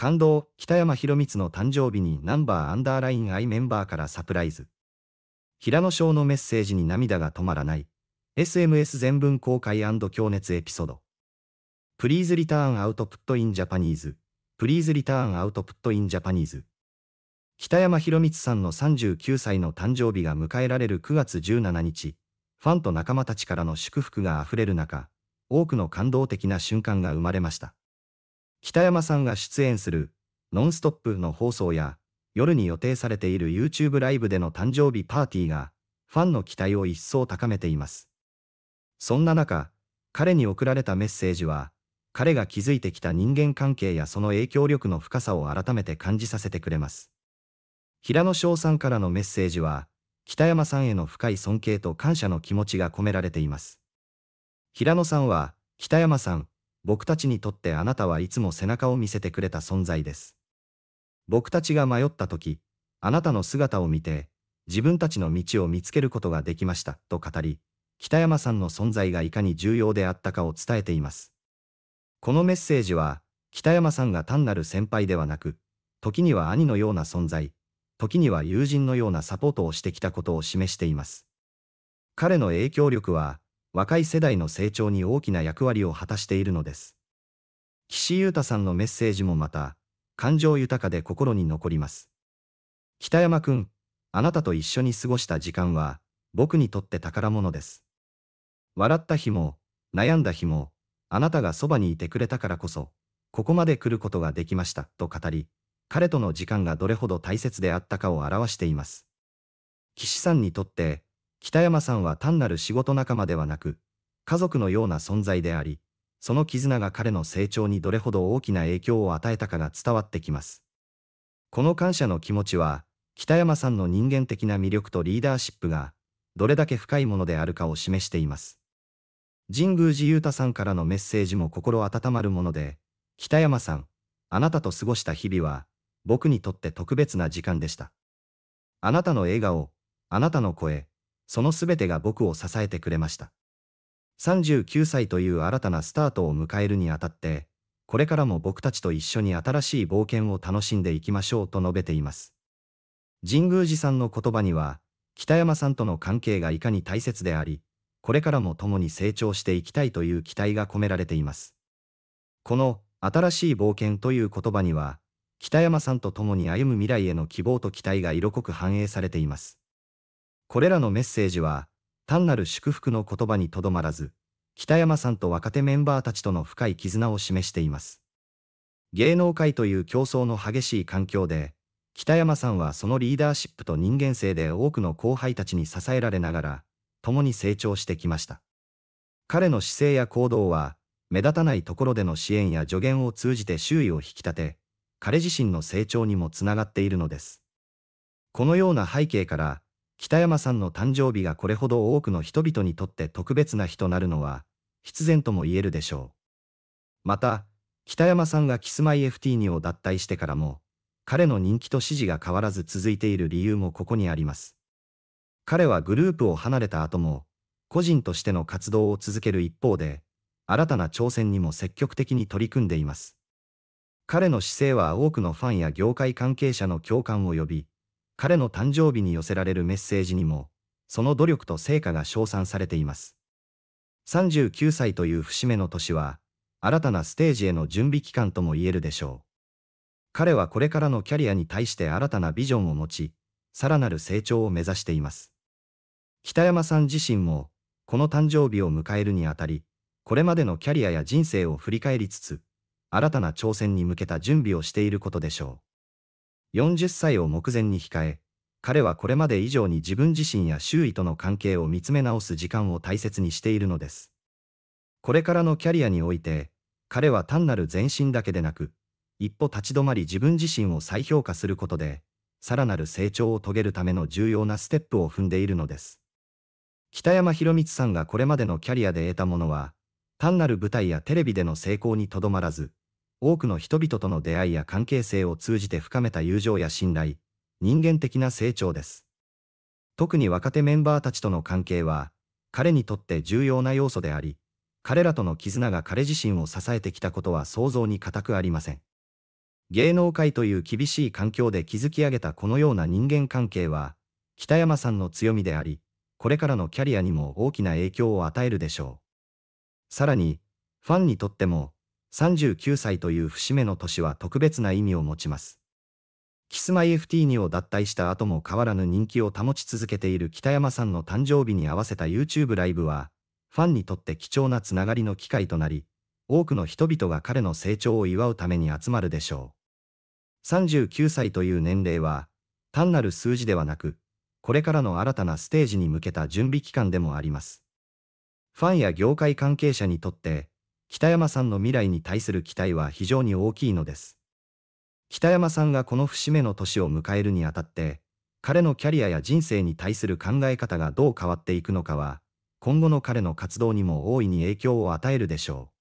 感動、北山博光の誕生日にナンバーアンダーライン I メンバーからサプライズ。平野翔のメッセージに涙が止まらない。SMS 全文公開強熱エピソード。Please return output in Japanese. Please return output in Japanese. 北山博光さんの39歳の誕生日が迎えられる9月17日、ファンと仲間たちからの祝福が溢れる中、多くの感動的な瞬間が生まれました。北山さんが出演するノンストップの放送や夜に予定されている YouTube ライブでの誕生日パーティーがファンの期待を一層高めています。そんな中、彼に送られたメッセージは、彼が築いてきた人間関係やその影響力の深さを改めて感じさせてくれます。平野翔さんからのメッセージは、北山さんへの深い尊敬と感謝の気持ちが込められています。平野さんは、北山さん、僕たちにとってあなたはいつも背中を見せてくれた存在です。僕たちが迷った時、あなたの姿を見て、自分たちの道を見つけることができました、と語り、北山さんの存在がいかに重要であったかを伝えています。このメッセージは、北山さんが単なる先輩ではなく、時には兄のような存在、時には友人のようなサポートをしてきたことを示しています。彼の影響力は、若い世代の成長に大きな役割を果たしているのです。岸優太さんのメッセージもまた、感情豊かで心に残ります。北山くん、あなたと一緒に過ごした時間は、僕にとって宝物です。笑った日も、悩んだ日も、あなたがそばにいてくれたからこそ、ここまで来ることができました、と語り、彼との時間がどれほど大切であったかを表しています。岸さんにとって、北山さんは単なる仕事仲間ではなく、家族のような存在であり、その絆が彼の成長にどれほど大きな影響を与えたかが伝わってきます。この感謝の気持ちは、北山さんの人間的な魅力とリーダーシップが、どれだけ深いものであるかを示しています。神宮寺裕太さんからのメッセージも心温まるもので、北山さん、あなたと過ごした日々は、僕にとって特別な時間でした。あなたの笑顔、あなたの声、そのすべてが僕を支えてくれました。39歳という新たなスタートを迎えるにあたって、これからも僕たちと一緒に新しい冒険を楽しんでいきましょうと述べています。神宮寺さんの言葉には、北山さんとの関係がいかに大切であり、これからも共に成長していきたいという期待が込められています。この新しい冒険という言葉には、北山さんと共に歩む未来への希望と期待が色濃く反映されています。これらのメッセージは、単なる祝福の言葉にとどまらず、北山さんと若手メンバーたちとの深い絆を示しています。芸能界という競争の激しい環境で、北山さんはそのリーダーシップと人間性で多くの後輩たちに支えられながら、共に成長してきました。彼の姿勢や行動は、目立たないところでの支援や助言を通じて周囲を引き立て、彼自身の成長にもつながっているのです。このような背景から、北山さんの誕生日がこれほど多くの人々にとって特別な日となるのは、必然とも言えるでしょう。また、北山さんがキスマイ FT2 を脱退してからも、彼の人気と支持が変わらず続いている理由もここにあります。彼はグループを離れた後も、個人としての活動を続ける一方で、新たな挑戦にも積極的に取り組んでいます。彼の姿勢は多くのファンや業界関係者の共感を呼び、彼の誕生日に寄せられるメッセージにも、その努力と成果が称賛されています。39歳という節目の年は、新たなステージへの準備期間とも言えるでしょう。彼はこれからのキャリアに対して新たなビジョンを持ち、さらなる成長を目指しています。北山さん自身も、この誕生日を迎えるにあたり、これまでのキャリアや人生を振り返りつつ、新たな挑戦に向けた準備をしていることでしょう。40歳を目前に控え、彼はこれまで以上に自分自身や周囲との関係を見つめ直す時間を大切にしているのです。これからのキャリアにおいて、彼は単なる前進だけでなく、一歩立ち止まり自分自身を再評価することで、さらなる成長を遂げるための重要なステップを踏んでいるのです。北山博光さんがこれまでのキャリアで得たものは、単なる舞台やテレビでの成功にとどまらず、多くの人々との出会いや関係性を通じて深めた友情や信頼、人間的な成長です。特に若手メンバーたちとの関係は、彼にとって重要な要素であり、彼らとの絆が彼自身を支えてきたことは想像に難くありません。芸能界という厳しい環境で築き上げたこのような人間関係は、北山さんの強みであり、これからのキャリアにも大きな影響を与えるでしょう。さらに、ファンにとっても、39歳という節目の年は特別な意味を持ちます。キスマイ FT2 を脱退した後も変わらぬ人気を保ち続けている北山さんの誕生日に合わせた YouTube ライブは、ファンにとって貴重なつながりの機会となり、多くの人々が彼の成長を祝うために集まるでしょう。39歳という年齢は、単なる数字ではなく、これからの新たなステージに向けた準備期間でもあります。ファンや業界関係者にとって、北山さんの未来に対する期待は非常に大きいのです。北山さんがこの節目の年を迎えるにあたって、彼のキャリアや人生に対する考え方がどう変わっていくのかは、今後の彼の活動にも大いに影響を与えるでしょう。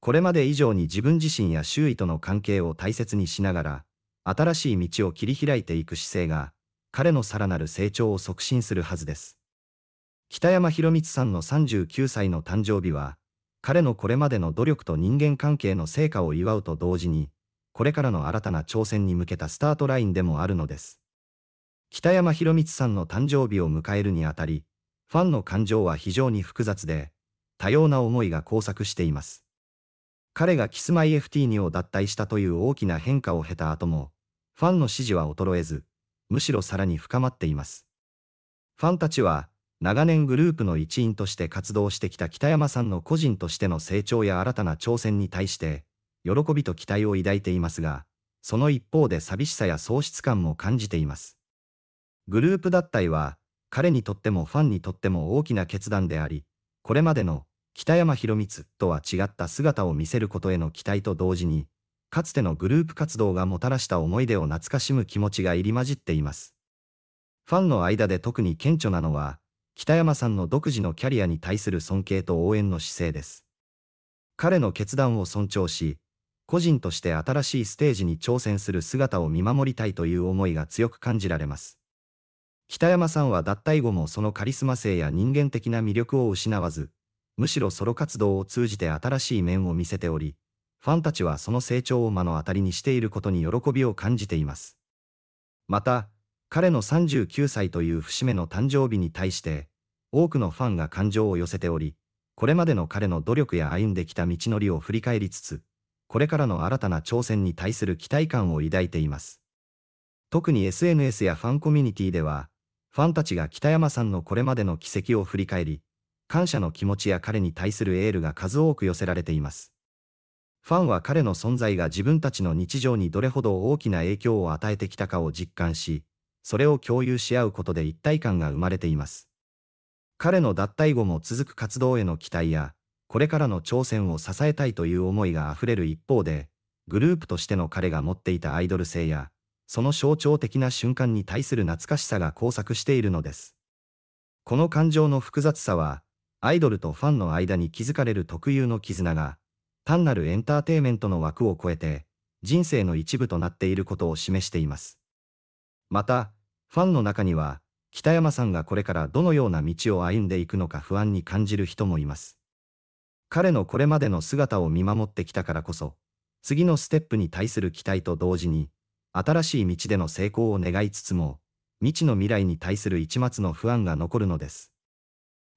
これまで以上に自分自身や周囲との関係を大切にしながら、新しい道を切り開いていく姿勢が、彼のさらなる成長を促進するはずです。北山博光さんの39歳の誕生日は、彼のこれまでの努力と人間関係の成果を祝うと同時に、これからの新たな挑戦に向けたスタートラインでもあるのです。北山博光さんの誕生日を迎えるにあたり、ファンの感情は非常に複雑で、多様な思いが交錯しています。彼がキスマイ FT2 を脱退したという大きな変化を経た後も、ファンの支持は衰えず、むしろさらに深まっています。ファンたちは、長年グループの一員として活動してきた北山さんの個人としての成長や新たな挑戦に対して、喜びと期待を抱いていますが、その一方で寂しさや喪失感も感じています。グループ脱退は、彼にとってもファンにとっても大きな決断であり、これまでの北山博光とは違った姿を見せることへの期待と同時に、かつてのグループ活動がもたらした思い出を懐かしむ気持ちが入り混じっています。ファンの間で特に顕著なのは、北山さんの独自のキャリアに対する尊敬と応援の姿勢です。彼の決断を尊重し、個人として新しいステージに挑戦する姿を見守りたいという思いが強く感じられます。北山さんは脱退後もそのカリスマ性や人間的な魅力を失わず、むしろソロ活動を通じて新しい面を見せており、ファンたちはその成長を目の当たりにしていることに喜びを感じています。また、彼の39歳という節目の誕生日に対して、多くのファンが感情を寄せており、これまでの彼の努力や歩んできた道のりを振り返りつつ、これからの新たな挑戦に対する期待感を抱いています。特に SNS やファンコミュニティでは、ファンたちが北山さんのこれまでの軌跡を振り返り、感謝の気持ちや彼に対するエールが数多く寄せられています。ファンは彼の存在が自分たちの日常にどれほど大きな影響を与えてきたかを実感し、それを共有し合うことで一体感が生まれています。彼の脱退後も続く活動への期待や、これからの挑戦を支えたいという思いが溢れる一方で、グループとしての彼が持っていたアイドル性や、その象徴的な瞬間に対する懐かしさが交錯しているのです。この感情の複雑さは、アイドルとファンの間に築かれる特有の絆が、単なるエンターテイメントの枠を超えて、人生の一部となっていることを示しています。また、ファンの中には、北山さんがこれからどのような道を歩んでいくのか不安に感じる人もいます。彼のこれまでの姿を見守ってきたからこそ、次のステップに対する期待と同時に、新しい道での成功を願いつつも、未知の未来に対する一末の不安が残るのです。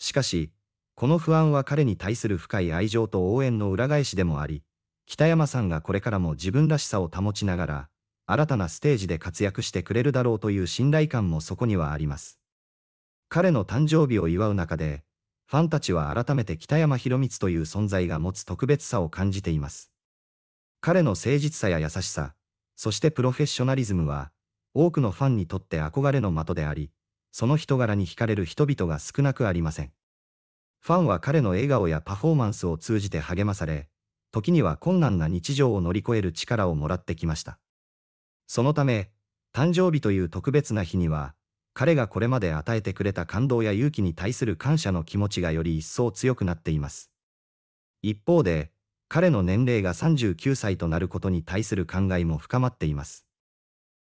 しかし、この不安は彼に対する深い愛情と応援の裏返しでもあり、北山さんがこれからも自分らしさを保ちながら、新たなステージで活躍してくれるだろうという信頼感もそこにはあります。彼の誕生日を祝う中で、ファンたちは改めて北山博光という存在が持つ特別さを感じています。彼の誠実さや優しさ、そしてプロフェッショナリズムは、多くのファンにとって憧れの的であり、その人柄に惹かれる人々が少なくありません。ファンは彼の笑顔やパフォーマンスを通じて励まされ、時には困難な日常を乗り越える力をもらってきました。そのため、誕生日という特別な日には、彼がこれまで与えてくれた感動や勇気に対する感謝の気持ちがより一層強くなっています。一方で、彼の年齢が39歳となることに対する考えも深まっています。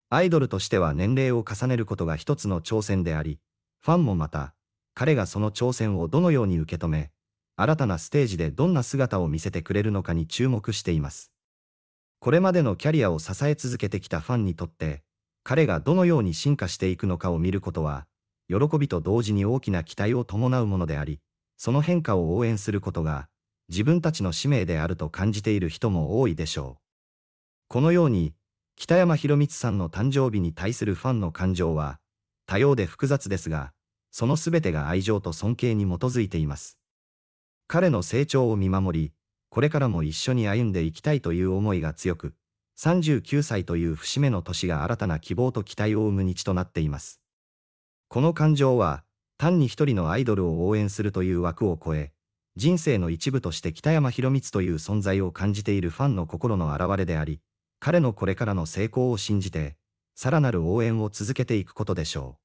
アイドルとしては年齢を重ねることが一つの挑戦であり、ファンもまた、彼がその挑戦をどのように受け止め、新たなステージでどんな姿を見せてくれるのかに注目しています。これまでのキャリアを支え続けてきたファンにとって、彼がどのように進化していくのかを見ることは、喜びと同時に大きな期待を伴うものであり、その変化を応援することが、自分たちの使命であると感じている人も多いでしょう。このように、北山博光さんの誕生日に対するファンの感情は、多様で複雑ですが、そのすべてが愛情と尊敬に基づいています。彼の成長を見守り、これからも一緒に歩んでいきたいという思いが強く、39歳という節目の年が新たな希望と期待を生む日となっています。この感情は、単に一人のアイドルを応援するという枠を超え、人生の一部として北山博光という存在を感じているファンの心の表れであり、彼のこれからの成功を信じて、さらなる応援を続けていくことでしょう。